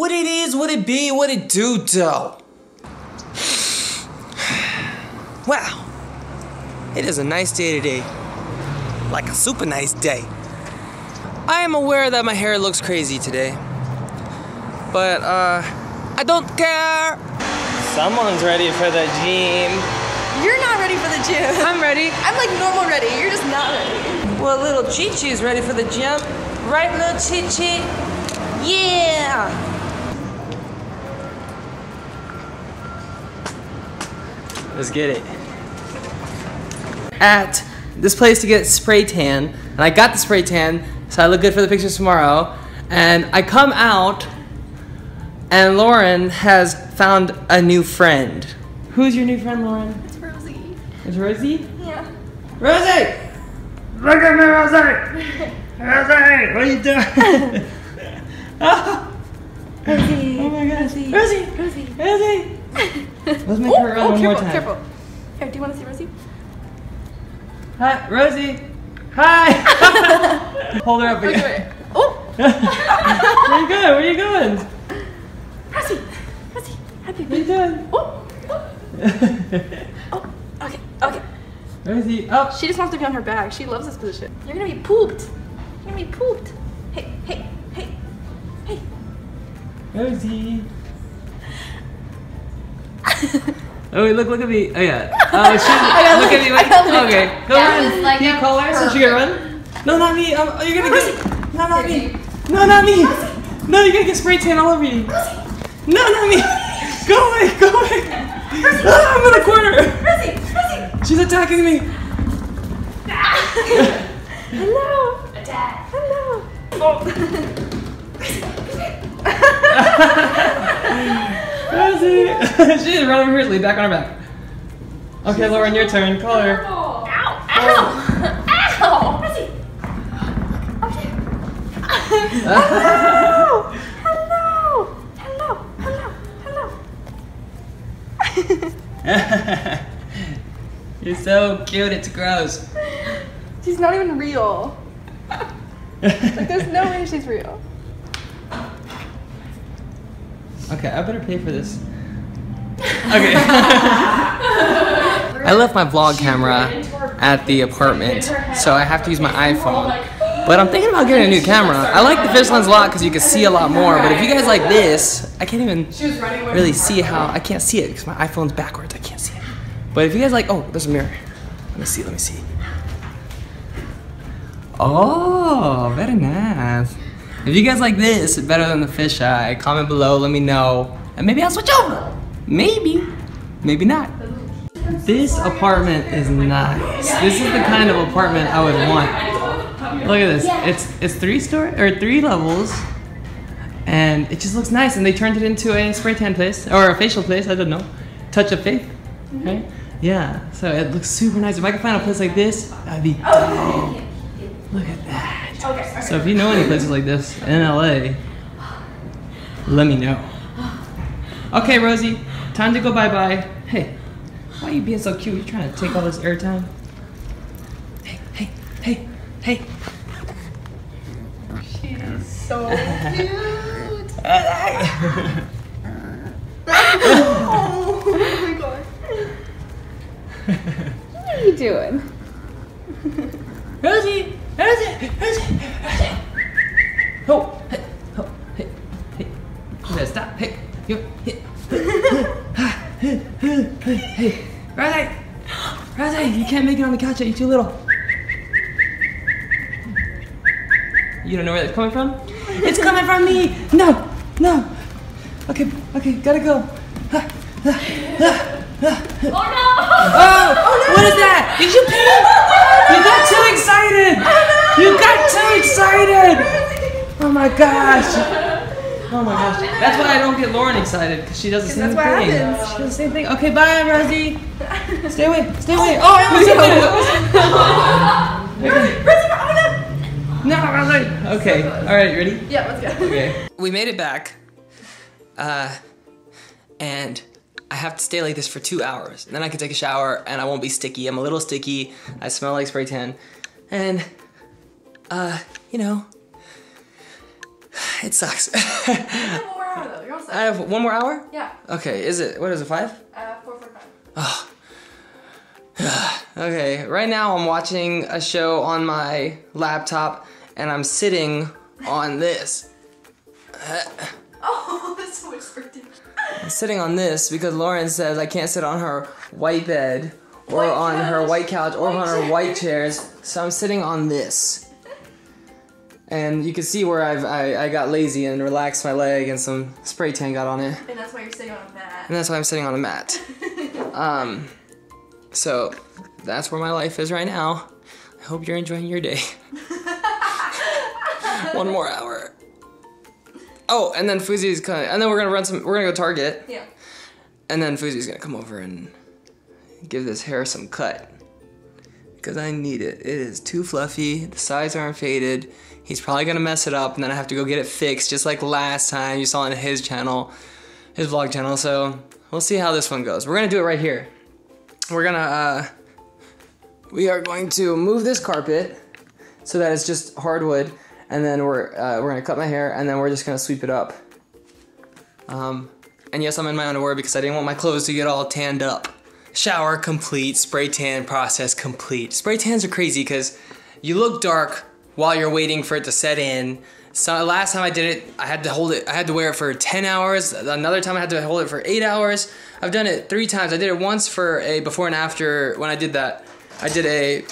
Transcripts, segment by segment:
What it is, what it be, what it do, though. Wow. It is a nice day today. Like a super nice day. I am aware that my hair looks crazy today. But, uh, I don't care. Someone's ready for the gym. You're not ready for the gym. I'm ready. I'm like normal ready. You're just not ready. Well, little Chi Chi's ready for the gym. Right, little Chi Chi? Yeah! Let's get it. At this place to get spray tan, and I got the spray tan, so I look good for the pictures tomorrow. And I come out, and Lauren has found a new friend. Who's your new friend, Lauren? It's Rosie. It's Rosie? Yeah. Rosie! Look at me, Rosie! Rosie, what are you doing? oh, Rosie. oh my gosh. Rosie. Rosie! Rosie. Rosie! Let's make Oh, her run oh, one careful, more time. careful. Here, do you want to see Rosie? Hi, Rosie! Hi! Hold her up again. wait. Oh, Where you going? Where are you going? Rosie. Rosie. Happy What are you doing? Oh, oh, oh. Okay, okay. Rosie, up! She just wants to be on her back. She loves this position. You're gonna be pooped. You're gonna be pooped. Hey, hey, hey, hey. Rosie! Oh wait, look, look at me. Oh yeah. Oh, she's, look look. at me. I gotta look. okay, go That run. like Can you call her so she can run? No, not me. Um, oh, you're gonna get. No, not me. No, not me. No, you're gonna get spray tan all over you. No, not me. Go away, go away. Ah, I'm in the corner. Rosie, Rosie. She's attacking me. Hello. Attack. Hello. Rosie. she just run over here, lay back on her back. Okay, Lauren, your turn. Call her. Ow, ow, ow. Rosie. Okay. Hello. Hello. Hello. Hello. Hello. You're so cute, it's gross. She's not even real. Like, there's no way she's real. Okay, I better pay for this. Okay. I left my vlog camera at the apartment, so I have to use my iPhone. But I'm thinking about getting a new camera. I like the fish lens a lot because you can see a lot more. But if you guys like this, I can't even really see how. I can't see it because my iPhone's backwards. I can't see it. But if you guys like, oh, there's a mirror. Let me see. Let me see. Oh, very nice. If you guys like this better than the fisheye, comment below, let me know. And maybe I'll switch over. Maybe. Maybe not. This apartment is nice. This is the kind of apartment I would want. Look at this. It's it's three story or three levels. And it just looks nice. And they turned it into a spray tan place or a facial place, I don't know. Touch of faith. Right? Yeah. So it looks super nice. If I could find a place like this, I'd be dope. Look at that. So if you know any places like this in LA, let me know. Okay, Rosie, time to go bye-bye. Hey, why are you being so cute? You trying to take all this airtime? Hey, hey, hey, hey. She's so cute. oh my god. What are you doing? Rosie, Rosie, Rosie, Rosie. Oh, hey, oh, hey, hey. You gotta stop. Hey, you, hey. hey, Rosie, Rosie, you can't make it on the couch yet. You're too little. You don't know where that's coming from? It's coming from me. No, no. Okay, okay, gotta go. Oh no! Oh, no! what is that? Did you pee? You got too excited. You got too excited. Oh my gosh. Oh my gosh. That's why I don't get Lauren excited because she does the same that's what thing. happens. She does the same thing. Okay, bye, Rosie. Stay away. Stay away. Oh, I almost hit it. Rosie, oh my god. No, Rosie. Okay. All right. Ready? Yeah, let's go. Okay. We made it back. Uh, and I have to stay like this for two hours. And then I can take a shower and I won't be sticky. I'm a little sticky. I smell like spray tan. And, uh, you know, it sucks. More out of left. I have one more hour? yeah. Okay, is it, what is it, five? Uh, four forty-five. Oh. Okay, right now I'm watching a show on my laptop and I'm sitting on this. Oh, that's so much. I'm sitting on this because Lauren says I can't sit on her white bed or White on her white couch or White on her chair. white chairs. So I'm sitting on this. And you can see where I've I, I got lazy and relaxed my leg and some spray tan got on it. And that's why you're sitting on a mat. And that's why I'm sitting on a mat. Um so that's where my life is right now. I hope you're enjoying your day. One more hour. Oh, and then Fousey's coming, and then we're gonna run some. We're gonna go Target. Yeah. And then Fousey's gonna come over and give this hair some cut. Because I need it. It is too fluffy, the sides aren't faded. He's probably gonna mess it up, and then I have to go get it fixed, just like last time you saw on his channel, his vlog channel. So we'll see how this one goes. We're gonna do it right here. We're gonna, uh, we are going to move this carpet so that it's just hardwood, and then we're, uh, we're gonna cut my hair, and then we're just gonna sweep it up. Um, and yes, I'm in my underwear because I didn't want my clothes to get all tanned up. Shower complete, spray tan process complete. Spray tans are crazy because you look dark while you're waiting for it to set in. So last time I did it, I had to hold it. I had to wear it for 10 hours. Another time I had to hold it for eight hours. I've done it three times. I did it once for a before and after. When I did that, I did a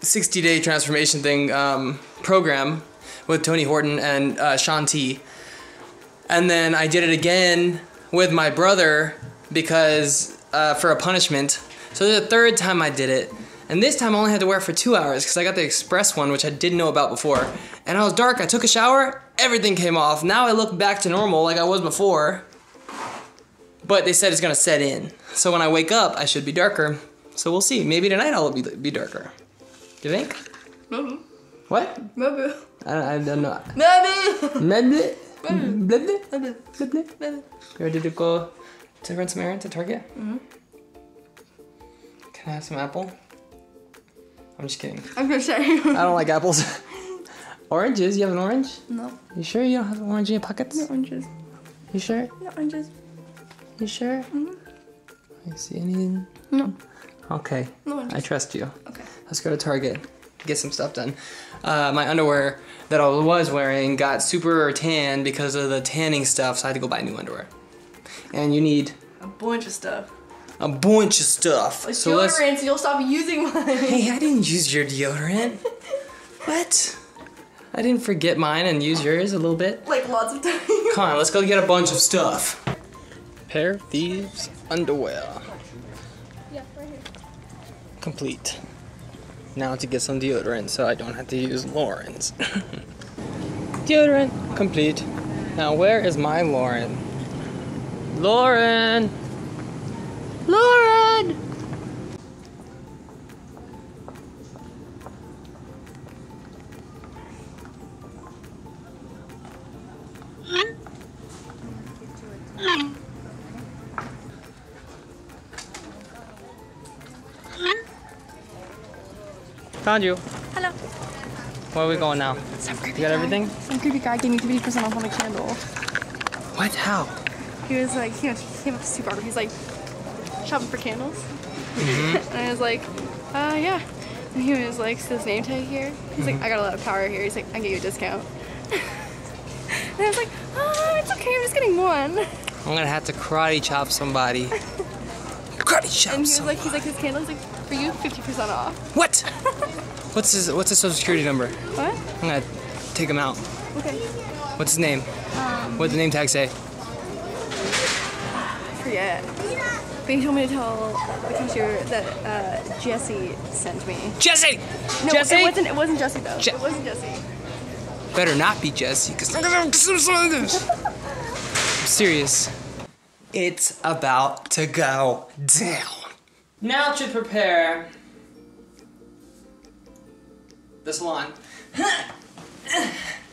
60 day transformation thing um, program with Tony Horton and uh, Shaun T. And then I did it again with my brother because uh, for a punishment. So the third time I did it. And this time I only had to wear it for two hours because I got the express one, which I didn't know about before. And I was dark. I took a shower. Everything came off. Now I look back to normal like I was before. But they said it's gonna set in. So when I wake up, I should be darker. So we'll see. Maybe tonight I'll be, be darker. Do you think? Maybe. What? Maybe. I don't, I don't know. Maybe. Maybe. Maybe. Maybe. Maybe. Maybe. You ready to go to run some errands at Target? Mm-hmm. Can I have some apple? I'm just kidding. I'm gonna say. I don't like apples. Oranges? You have an orange? No. You sure you don't have an orange in your pockets? No oranges. You sure? No oranges. You sure? Mm-hmm. I see anything? No. Okay. No oranges. I trust you. Okay. Let's go to Target. Get some stuff done. Uh, my underwear that I was wearing got super tan because of the tanning stuff, so I had to go buy new underwear. And you need A bunch of stuff. A bunch of stuff. Like so let's. deodorant, so you'll stop using mine. Hey, I didn't use your deodorant. what? I didn't forget mine and use yours a little bit. like lots of times. Come on, let's go get a bunch of stuff. Pair of thieves underwear. Yeah, right here. Complete. Now to get some deodorant so I don't have to use Lauren's. deodorant complete. Now where is my Lauren? Lauren! Lauren! Found you. Hello. Where are we going now? Some creepy You got guy- everything? Some creepy guy gave me 50% off on a candle. What? How? He was like, he came up super awkward. He's like, shopping for candles. Mm-hmm. and I was like, uh, yeah. And he was like, so this name tag here? He's like, I got a lot of power here. He's like, I can get you a discount. and I was like, oh, it's okay. I'm just getting one. I'm gonna have to karate chop somebody. karate chop And he was somebody. like, he's like, his candle's like, for you, 50% off. What? What's his What's his social security number? What? I'm gonna take him out. Okay. What's his name? Um, What'd the name tag say? I forget. But he told me to tell the cashier that uh, Jesse sent me. Jesse. No, Jesse. it wasn't. It wasn't Jesse though. Je- it wasn't Jesse. Better not be Jesse, because I'm serious. It's about to go down. Now to prepare the salon.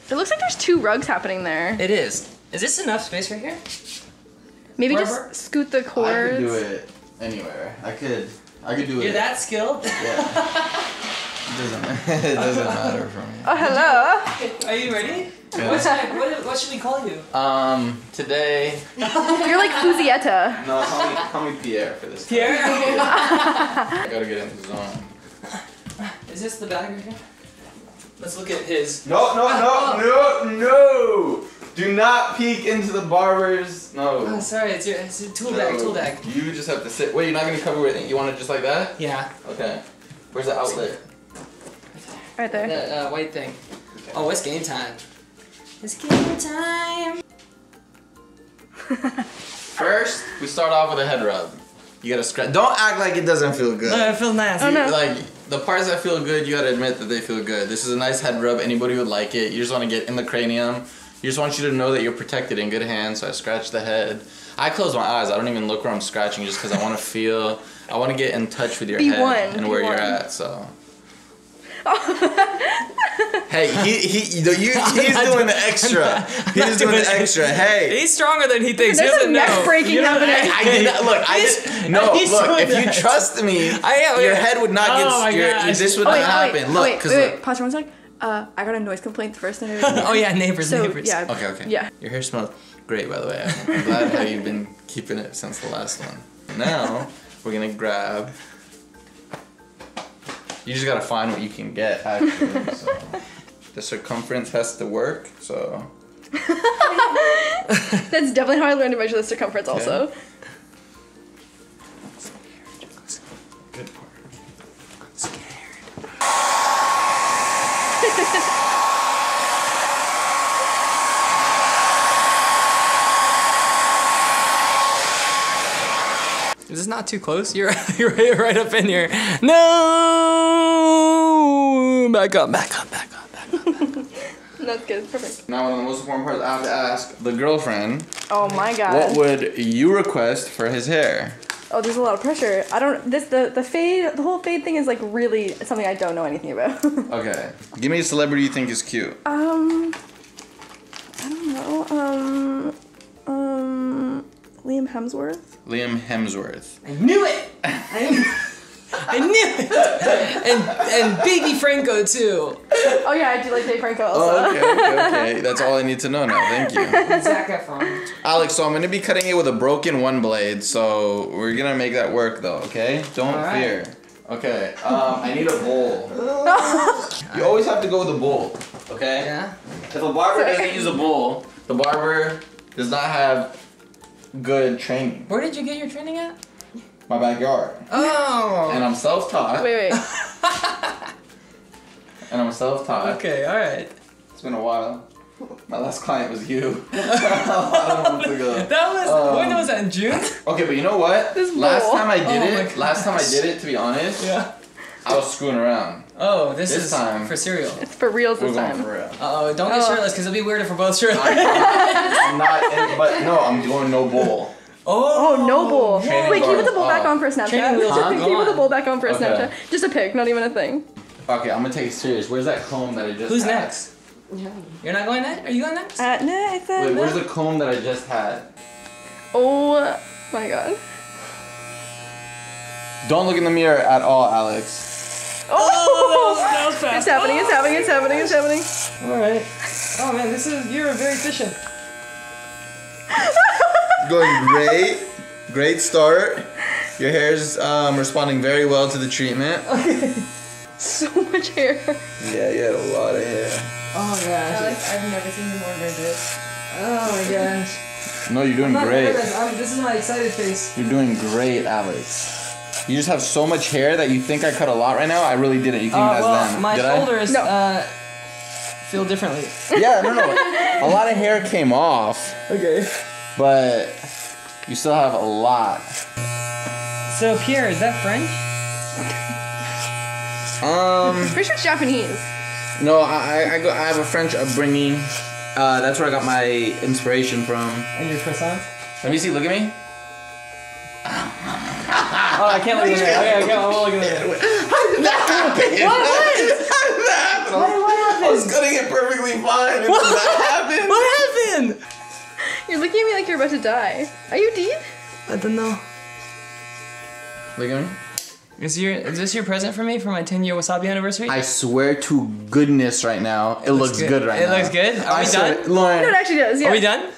It looks like there's two rugs happening there. It is. Is this enough space right here? Maybe Rubber? just scoot the cords. I cords. could do it anywhere. I could. I could do it. You're that skilled? Yeah. it doesn't, it doesn't matter for me. Oh, hello. Are you ready? Yeah. What's that, what, what should we call you? Um, today. You're like Fuzietta. No, call me, call me Pierre for this. time. Pierre? I gotta get into the zone. Is this the bag right here? Let's look at his. No, no, no, no, no! Do not peek into the barber's. No. Oh, No. sorry, it's your, it's your tool bag, tool bag. You just have to sit. Wait, you're not gonna cover it. You want it just like that? Yeah, Okay. Where's the outlet? Right there. that uh, white thing. Oh, it's game time. It's game time. First, we start off with a head rub. You gotta scratch. Don't act like it doesn't feel good. No, it feels nice. Oh, no. Like the parts that feel good, you gotta admit that they feel good. This is a nice head rub. Anybody would like it. You just want to get in the cranium. You just want you to know that you're protected in good hands. So I scratch the head. I close my eyes. I don't even look where I'm scratching, just because I want to feel. I want to get in touch with your Be head one, and be where you're at. So. hey, he he, you, you he's doing doing- the extra. Not He's doing doing the extra. Hey. He's stronger than he thinks. There's he a doesn't neck know. breaking You know- happening. I did not look. I He's- did no he's look. doing If you that. trust me, I am, your head would not get. Oh my your, gosh. this would Oh, not wait, oh, happen. wait, look, oh, because wait, wait, pause for one sec. Uh, I got a noise complaint the first time. I Oh yeah, neighbors, So, neighbors. yeah. Okay, okay. Yeah. Your hair smells great, by the way. I'm, I'm glad how you've been keeping it since the last one. Now we're gonna grab. You just gotta find what you can get. Actually, so the circumference has to work. So That's definitely how I learned to measure the circumference also. good part. Is this not too close? You're you're right, right up in here. No, back up, back up, back up, back up. That's good. Perfect. Now one of the most important parts I have to ask the girlfriend. Oh my god. What would you request for his hair? Oh, there's a lot of pressure. I don't. This the the fade. The whole fade thing is like really something I don't know anything about. Okay. Give me a celebrity you think is cute. um, I don't know. Um, um, Liam Hemsworth. Liam Hemsworth. I knew it. I knew, I knew it. And and Baby Franco too. Oh yeah, I do like Dave Franco also. Oh, okay, okay, okay. That's all I need to know now. Thank you. Zac Efron. Alex, so I'm gonna be cutting it with a broken one blade, so we're gonna make that work though, okay? Don't All right. fear. Okay, um, I need a bowl. you always have to go with a bowl, okay? Yeah. If a barber doesn't use a bowl, the barber does not have good training. Where did you get your training at? My backyard. Oh. And I'm self-taught. Wait, wait. And I'm self-taught. Okay. All right. It's been a while. My last client was you. a lot of months ago. That was Um, when was that in June? Okay, but you know what? This last time I did Oh it, last time I did it, to be honest, Yeah. I was screwing around. Oh, this, This is time- for cereal. It's for reals We're this going time. for real. Oh, don't get Oh. shirtless because it'll be weird if we're both shirtless. I'm not, in, but no, I'm going no bowl. Oh, no bowl. Training Wait, can you put the bowl back on for a Snapchat? Training wheels are can you put the gone. bowl back on for a Okay. Snapchat? Just a pic, not even a thing. Okay, I'm gonna take it serious. Where's that comb that I just Who's had? next? You're not going next? Are you going next? Uh, nah, I said Wait, no. where's the comb that I just had? Oh my god. Don't look in the mirror at all, Alex. Oh! that was it's happening, it's happening, it's happening, it's happening. All right. Oh man, this is you're very efficient. Going great. Great start. Your hair's um, responding very well to the treatment. Okay. So much hair. Yeah, you had a lot of hair. Oh gosh. Alex, I've never seen you more nervous. Oh my gosh. No, you're doing I'm not great. I'm, this is my excited face. You're doing great, Alex. You just have so much hair that you think I cut a lot right now. I really didn't. You can Uh, ask well, them. my Did I? shoulders No. uh, feel differently. Yeah, no, no. a lot of hair came off, Okay. but you still have a lot. So Pierre, is that French? Um, Pretty sure it's Japanese. no, I, I, I, go, I have a French upbringing. Uh, that's where I got my inspiration from. And your croissant? Let me see. Look at me. Oh, I can't look at that. Okay, okay, I'm looking at it. How did that happen? What? How did that happen? What, what I was cutting it perfectly fine. And What? that happened. What happened? You're looking at me like you're about to die. Are you deep? I don't know. Look at me. Is your is this your present for me for my 10 year Wassabi anniversary? I swear to goodness right now, it looks, good. good. right It now. It looks good? Are I we swear- done? Lauren, No, it actually does. Yeah. Are we done?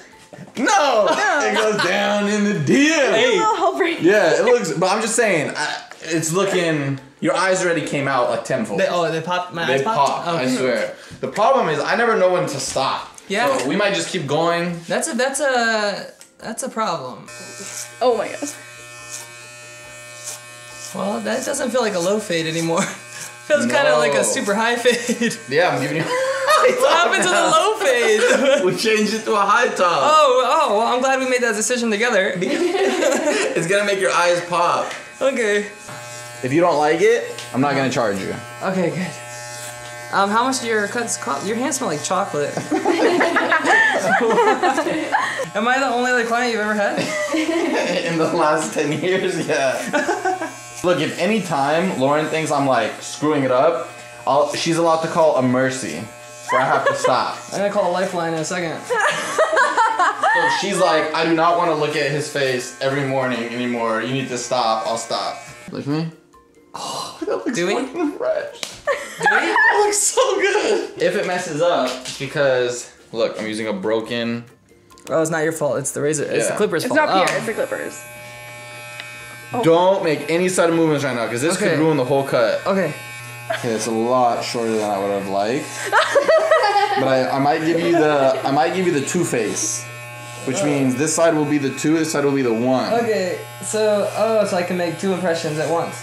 No, it goes down in the DM. Hey. I'll help right Yeah, it looks. But I'm just saying, I, it's looking. Your eyes already came out like tenfold. They, oh, they popped. My They eyes popped. pop. I oh. swear. The problem is, I never know when to stop. Yeah. So we might just keep going. That's a that's a that's a problem. Oh my gosh. Well, that doesn't feel like a low fade anymore. Feels kind of like a super high fade. Yeah, I'm giving you. what happened to the low fade? we changed it to a high top. oh, oh, well, I'm glad we made that decision together. It's gonna make your eyes pop. Okay. If you don't like it, I'm not gonna charge you. Okay, good. Um, how much do your cuts cost? Your hands smell like chocolate. Am I the only like client you've ever had? In the last 10 years, yeah. Look, if any time Lauren thinks I'm like screwing it up, I'll, she's allowed to call a mercy where I have to stop. I'm gonna call a lifeline in a second. So she's like, I do not want to look at his face every morning anymore. You need to stop. I'll stop. Look at me. Oh, that looks Do we? fucking fresh. Do we? That looks so good. If it messes up, it's because look, I'm using a broken. Oh, it's not your fault. It's the razor. It's the clipper's It's fault. not Pierre, Oh. it's the Clippers. Don't make any sudden movements right now, because this Okay. could ruin the whole cut. Okay. Okay, it's a lot shorter than I would have liked. but I, I might give you the I might give you the two face. Which means this side will be the two, this side will be the one. Okay. So, oh, so I can make two impressions at once.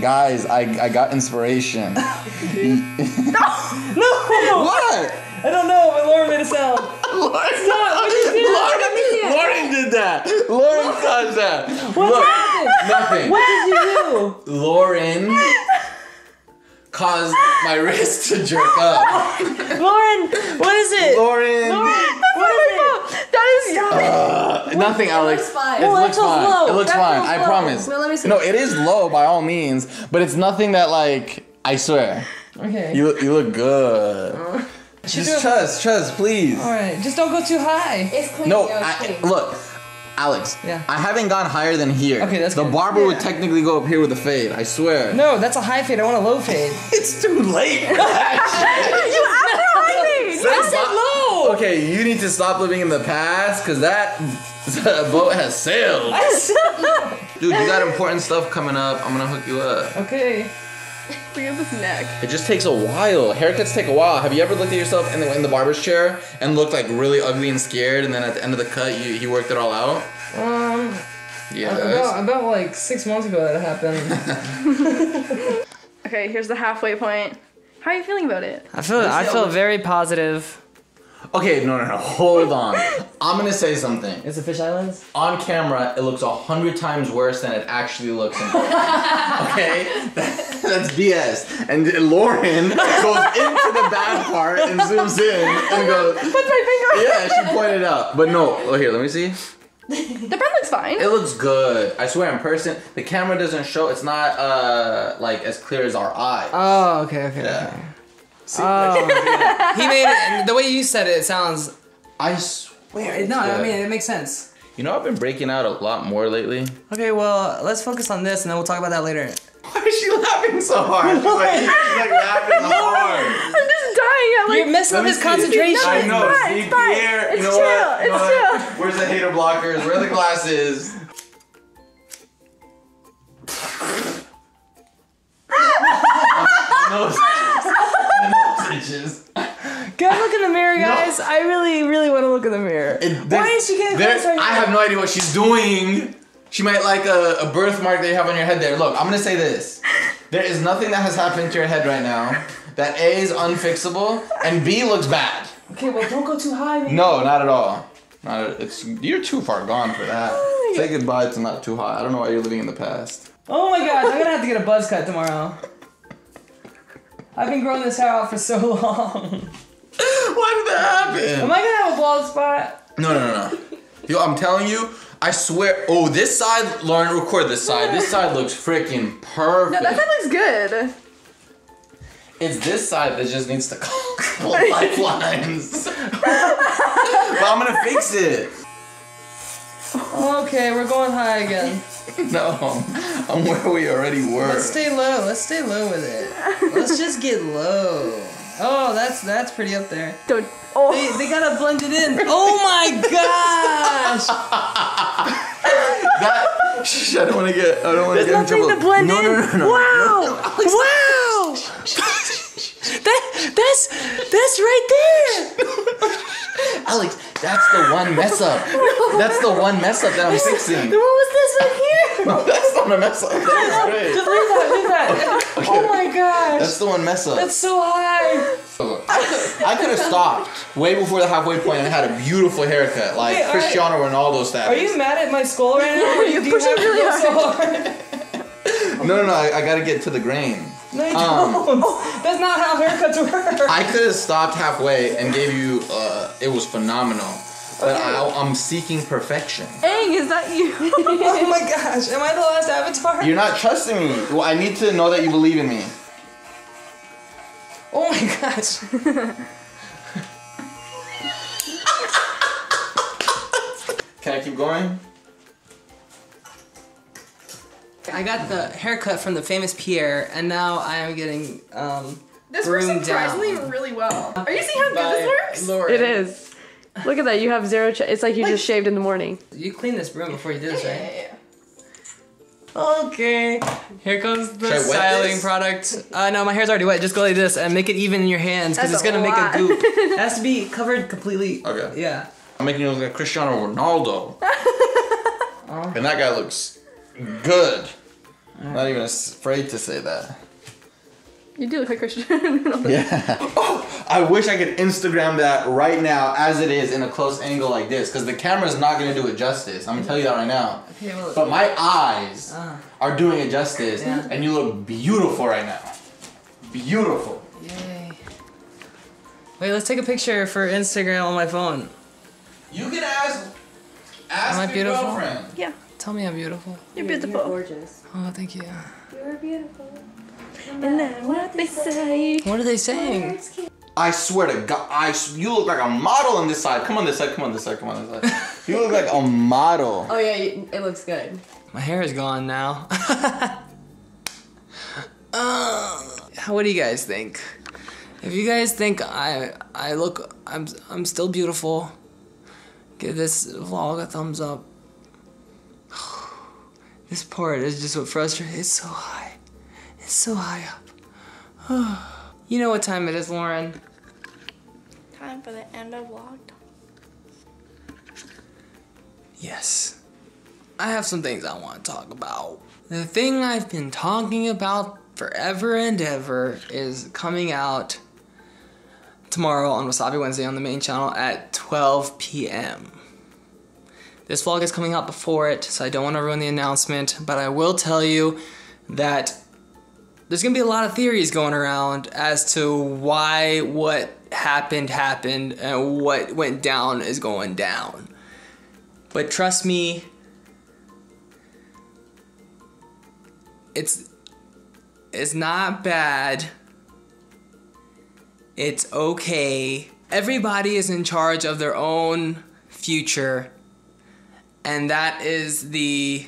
Guys, I, I got inspiration. No. what? I don't know, but Lauren made a sound. Lauren, Lauren, Lauren did that. Lauren caused that. What Look, nothing. What did you do? Lauren caused my wrist to jerk up. Lauren, what is it? Lauren. What is it? That is. Uh, nothing, Alex. looks fine. It Oh, that looks feels fine. low. It looks That fine. feels I low. promise. No, let me see. No, it is low by all means, but it's nothing that like I swear. Okay. You look, you look good. Just trust, trust, please. All right. Just don't go too high. It's clean. No, yo, it's I, clean. look, Alex. Yeah. I haven't gone higher than here. Okay, that's the good. barber would technically go up here with a fade. I swear. No, that's a high fade. I want a low fade. it's too late. for that You asked for high fade. shit. I said low. Okay, you need to stop living in the past, cause that boat has sailed. Dude, you got important stuff coming up. I'm gonna hook you up. Okay. Look at this neck. It just takes a while. Haircuts take a while. Have you ever looked at yourself in the, in the barber's chair and looked like really ugly and scared, and then at the end of the cut, you, you worked it all out? Um, Yeah. about, about like six months ago that happened. Okay, here's the halfway point. How are you feeling about it? I feel I feel very positive. Okay, no, no, no. Hold on. I'm gonna say something. It's a fisheye lens. On camera, it looks a hundred times worse than it actually looks in person. okay? That's BS. And Lauren goes into the bad part and zooms in and goes, What's my finger? yeah, she pointed out. But no, oh, here, let me see. The bread looks fine. It looks good. I swear, in person, the camera doesn't show. It's not uh like as clear as our eye. Oh, okay, okay. yeah. See, Oh, he made it. The way you said it, it sounds. I swear. it's No, I mean it makes sense. you know, I've been breaking out a lot more lately. Okay, well, let's focus on this, and then we'll talk about that later. Why is she laughing so hard? She's like, she's like laughing hard. I'm just dying. I'm You're like, messing Let up his see. concentration. I know. It's fine, See, it's fine. Pierre, you It's know chill, what? You know it's what? Where's the hater blockers? Where are the glasses? nose itches. Can I look in the mirror, guys? I really, really want to look in the mirror. It- Why is she getting close right I have no idea what she's doing. She might like a, a birthmark that you have on your head there. Look, I'm gonna say this. There is nothing that has happened to your head right now that A is unfixable and B looks bad. Okay, well, don't go too high. No, not at all. Not it's you're too far gone for that. Say goodbye to not too high. I don't know why you're living in the past. Oh my gosh, I'm gonna have to get a buzz cut tomorrow. I've been growing this hair out for so long. Why did that happen? Am? I gonna have a bald spot? No, no, no, no. Yo, I'm telling you, I swear. Oh, this side, Lauren, record this side. This side looks freaking perfect. no, that side looks good. It's this side that just needs to call lifelines. but I'm gonna fix it. Okay, we're going high again. No, I'm where we already were. Let's stay low. Let's stay low with it. Let's just get low. Oh, that's that's pretty up there. Don't. Oh. They, they gotta blend it in. Oh my gosh! That shh, I don't want to get. I don't want to get in Nothing trouble. to blend no, in. No, no, no, Wow! wow! that that's that's right there. Alex, that's the one mess up. That's the one mess up that I'm fixing. What was this right here? No, that's not a mess up. That's great. Just leave that, leave that. Oh my gosh! That's the one mess up. That's so high. I could have stopped way before the halfway point and had a beautiful haircut, like Wait, are- Cristiano Ronaldo status. Are you mad at my skull right now? You're Do you pushing have really go so hard? No, no, no. I, I gotta get to the grain. No, you Um, don't. That's not how haircuts work. I could have stopped halfway and gave you. Uh, it was phenomenal, but I, I'm seeking perfection. Aang, is that you? oh my gosh! Am I the last avatar? You're not trusting me. Well, I need to know that you believe in me. Oh my gosh! Can I keep going? I got the haircut from the famous Pierre, and now I am getting um. This works surprisingly down. really well. Are you seeing how good this works? Lauren. It is. Look at that. You have zero. Ch- it's like you just shaved in the morning. You clean this broom before you do this, Yeah, right? yeah, yeah. Okay. Here comes the Should I wet styling this? product. Uh, no, my hair's already wet. Just go like this and make it even in your hands because it's gonna a make lot. a goop. it has to be covered completely. Okay. Yeah. I'm making you look like Cristiano Ronaldo. and that guy looks good. Not even afraid to say that. You do look like Christian. Yeah. Oh, I wish I could Instagram that right now as it is in a close angle like this, because the camera's not gonna do it justice. I'm gonna tell you that right now. Okay, well, But my eyes Ah. are doing it justice, Yeah. and you look beautiful right now. Beautiful. yay. Wait, let's take a picture for Instagram on my phone. You can ask ask Am I your beautiful? girlfriend. Yeah, Tell me I'm beautiful. you're beautiful. gorgeous. Oh, thank you. You're beautiful. And then what they say. What are they saying? I swear to God, I s- you look like a model on this side. Come on this side. Come on this side. Come on this side. you look like a model. Oh yeah, it looks good. My hair is gone now. uh, what do you guys think? If you guys think I I look I'm I'm still beautiful, give this vlog a thumbs up. This part is just what frustrates. It's so high. It's so high up. you know what time it is, Lauren? Time for the end of vlog. Yes. I have some things I want to talk about. The thing I've been talking about forever and ever is coming out tomorrow on Wassabi Wednesday on the main channel at 12 p.m. This vlog is coming out before it, so I don't want to ruin the announcement, but I will tell you that there's gonna be a lot of theories going around as to why what happened happened and what went down is going down. But trust me, it's it's not bad. It's okay. Everybody is in charge of their own future. And that is the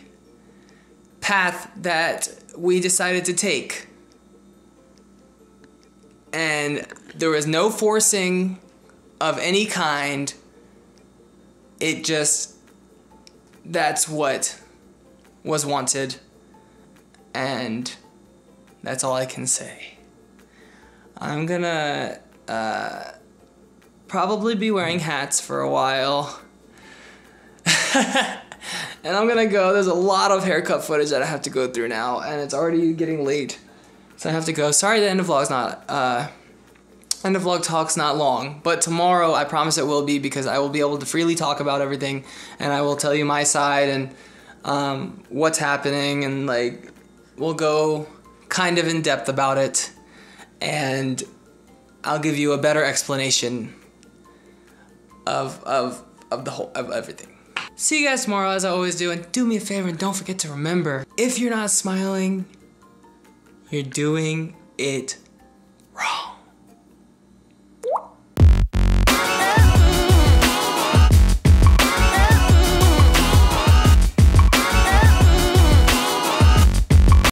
path that we decided to take. And there was no forcing of any kind. It just that's what was wanted and that's all I can say. I'm gonna uh, probably be wearing hats for a while. and I'm gonna go. There's a lot of haircut footage that I have to go through now, and it's already getting late. So I have to go. Sorry the end of vlog's not uh end of vlog talk's not long, but tomorrow I promise it will be because I will be able to freely talk about everything and I will tell you my side and um, what's happening and like we'll go kind of in depth about it and I'll give you a better explanation of of of the whole of everything. See you guys tomorrow as I always do, and do me a favor and don't forget to remember, if you're not smiling, you're doing it wrong.